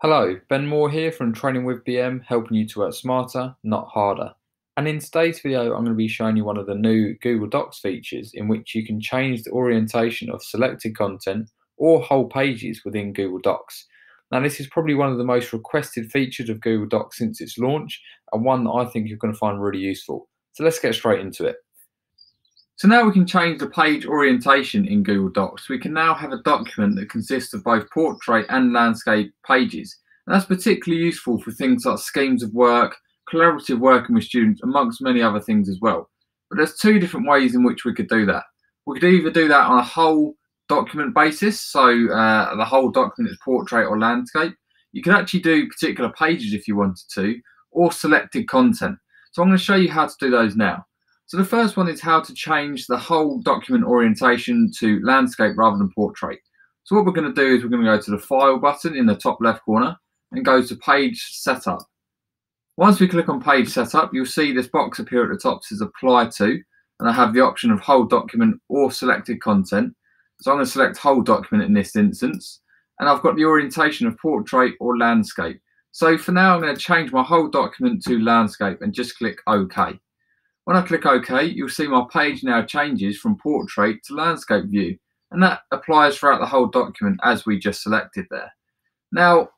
Hello, Ben Moore here from Training with BM, helping you to work smarter, not harder. And in today's video, I'm going to be showing you one of the new Google Docs features in which you can change the orientation of selected content or whole pages within Google Docs. Now, this is probably one of the most requested features of Google Docs since its launch, and one that I think you're going to find really useful. So let's get straight into it. So now we can change the page orientation in Google Docs. We can now have a document that consists of both portrait and landscape pages. And that's particularly useful for things like schemes of work, collaborative working with students, amongst many other things as well. But there's two different ways in which we could do that. We could either do that on a whole document basis, so uh, the whole document is portrait or landscape. You could actually do particular pages if you wanted to, or selected content. So I'm going to show you how to do those now. So the first one is how to change the whole document orientation to landscape rather than portrait. So what we're going to do is we're going to go to the File button in the top left corner and go to Page Setup. Once we click on Page Setup, you'll see this box appear at the top says Apply To, and I have the option of Whole Document or Selected Content. So I'm going to select Whole Document in this instance, and I've got the orientation of Portrait or Landscape. So for now, I'm going to change my whole document to Landscape and just click OK. When I click OK, you'll see my page now changes from portrait to landscape view, and that applies throughout the whole document as we just selected there. Now,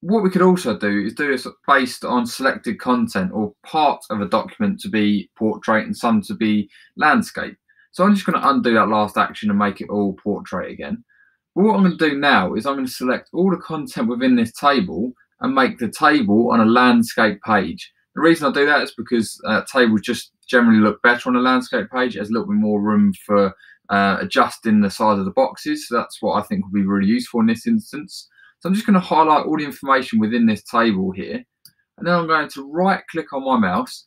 what we could also do is do this based on selected content or parts of a document to be portrait and some to be landscape. So I'm just going to undo that last action and make it all portrait again. But what I'm going to do now is I'm going to select all the content within this table and make the table on a landscape page. The reason I do that is because uh, tables just generally look better on a landscape page. It has a little bit more room for uh, adjusting the size of the boxes. So that's what I think will be really useful in this instance. So I'm just going to highlight all the information within this table here. And then I'm going to right click on my mouse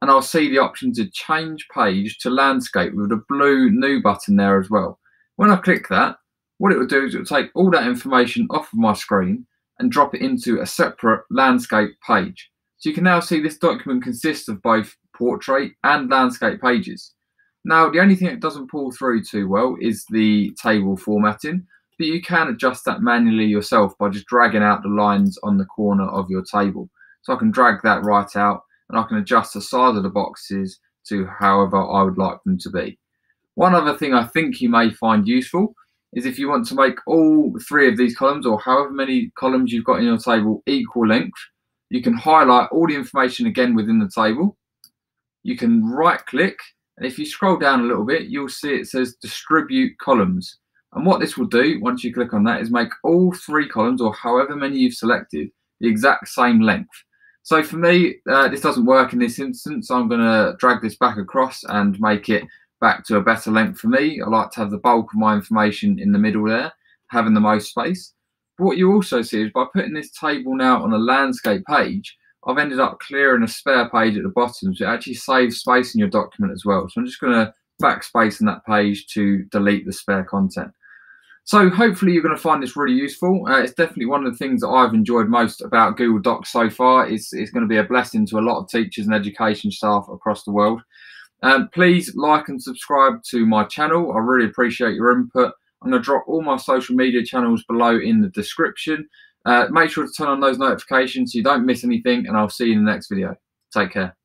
and I'll see the option to change page to landscape with the blue new button there as well. When I click that, what it will do is it will take all that information off of my screen and drop it into a separate landscape page. So you can now see this document consists of both portrait and landscape pages. Now, the only thing that doesn't pull through too well is the table formatting, but you can adjust that manually yourself by just dragging out the lines on the corner of your table. So I can drag that right out and I can adjust the size of the boxes to however I would like them to be. One other thing I think you may find useful is if you want to make all three of these columns or however many columns you've got in your table equal length, you can highlight all the information again within the table. You can right click, and if you scroll down a little bit, you'll see it says distribute columns. And what this will do once you click on that is make all three columns or however many you've selected the exact same length. So for me, uh, this doesn't work in this instance. I'm going to drag this back across and make it back to a better length for me. I like to have the bulk of my information in the middle there, having the most space. But what you also see is by putting this table now on a landscape page, I've ended up clearing a spare page at the bottom. So it actually saves space in your document as well. So I'm just going to backspace on that page to delete the spare content. So hopefully you're going to find this really useful. Uh, it's definitely one of the things that I've enjoyed most about Google Docs so far. It's, it's going to be a blessing to a lot of teachers and education staff across the world. Um, please like and subscribe to my channel. I really appreciate your input. I'm going to drop all my social media channels below in the description. Uh, make sure to turn on those notifications so you don't miss anything, and I'll see you in the next video. Take care.